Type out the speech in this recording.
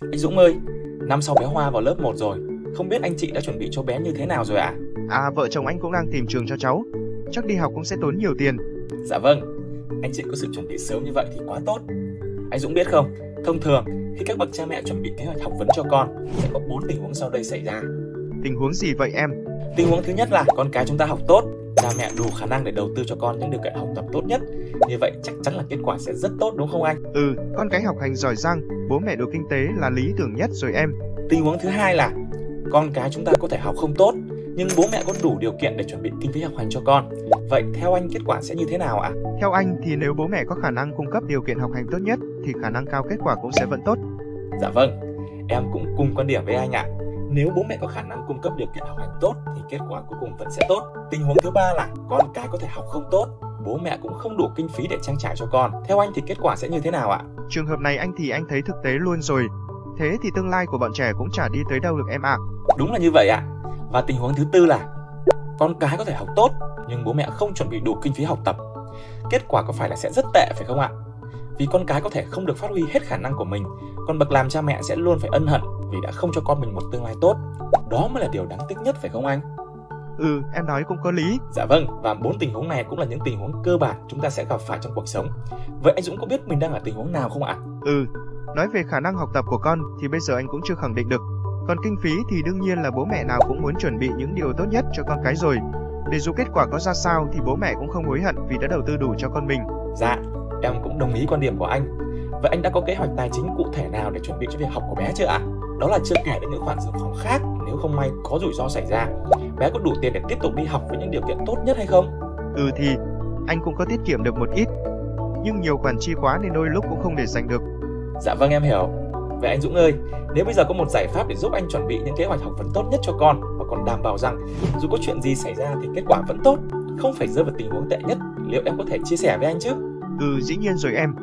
Anh Dũng ơi, năm sau bé Hoa vào lớp 1 rồi, không biết anh chị đã chuẩn bị cho bé như thế nào rồi ạ? À? à, vợ chồng anh cũng đang tìm trường cho cháu. Chắc đi học cũng sẽ tốn nhiều tiền. Dạ vâng, anh chị có sự chuẩn bị sớm như vậy thì quá tốt. Anh Dũng biết không, thông thường khi các bậc cha mẹ chuẩn bị kế hoạch học vấn cho con sẽ có bốn tình huống sau đây xảy ra. Tình huống gì vậy em? Tình huống thứ nhất là con cái chúng ta học tốt, cha mẹ đủ khả năng để đầu tư cho con những điều kiện học tập tốt nhất. Như vậy chắc chắn là kết quả sẽ rất tốt đúng không anh? Ừ, con cái học hành giỏi giang, bố mẹ đủ kinh tế là lý tưởng nhất rồi em. Tình huống thứ hai là con cái chúng ta có thể học không tốt nhưng bố mẹ có đủ điều kiện để chuẩn bị kinh phí học hành cho con. Vậy theo anh kết quả sẽ như thế nào ạ? Theo anh thì nếu bố mẹ có khả năng cung cấp điều kiện học hành tốt nhất thì khả năng cao kết quả cũng sẽ vẫn tốt. Dạ vâng, em cũng cùng quan điểm với anh ạ. Nếu bố mẹ có khả năng cung cấp điều kiện học hành tốt thì kết quả cuối cùng vẫn sẽ tốt. Tình huống thứ ba là con cái có thể học không tốt, bố mẹ cũng không đủ kinh phí để trang trải cho con. Theo anh thì kết quả sẽ như thế nào ạ? Trường hợp này anh thì anh thấy thực tế luôn rồi. Thế thì tương lai của bọn trẻ cũng chả đi tới đâu được em ạ. À. Đúng là như vậy ạ. Và tình huống thứ tư là con cái có thể học tốt nhưng bố mẹ không chuẩn bị đủ kinh phí học tập. Kết quả có phải là sẽ rất tệ phải không ạ? Vì con cái có thể không được phát huy hết khả năng của mình, còn bậc làm cha mẹ sẽ luôn phải ân hận vì đã không cho con mình một tương lai tốt. Đó mới là điều đáng tiếc nhất phải không anh? Ừ, em nói cũng có lý. Dạ vâng, và bốn tình huống này cũng là những tình huống cơ bản chúng ta sẽ gặp phải trong cuộc sống. Vậy anh Dũng có biết mình đang ở tình huống nào không ạ? Ừ, nói về khả năng học tập của con thì bây giờ anh cũng chưa khẳng định được. Còn kinh phí thì đương nhiên là bố mẹ nào cũng muốn chuẩn bị những điều tốt nhất cho con cái rồi. Để dù kết quả có ra sao thì bố mẹ cũng không hối hận vì đã đầu tư đủ cho con mình. Dạ, em cũng đồng ý quan điểm của anh. Vậy anh đã có kế hoạch tài chính cụ thể nào để chuẩn bị cho việc học của bé chưa ạ? À? Đó là chưa kể đến những khoản dự phòng khác nếu không may có rủi ro xảy ra. Bé có đủ tiền để tiếp tục đi học với những điều kiện tốt nhất hay không? Ừ thì anh cũng có tiết kiệm được một ít, nhưng nhiều khoản chi quá nên đôi lúc cũng không để dành được. Dạ vâng em hiểu. Vậy anh Dũng ơi, nếu bây giờ có một giải pháp để giúp anh chuẩn bị những kế hoạch học vấn tốt nhất cho con và còn đảm bảo rằng dù có chuyện gì xảy ra thì kết quả vẫn tốt, không phải rơi vào tình huống tệ nhất, liệu em có thể chia sẻ với anh chứ? Ừ, dĩ nhiên rồi em.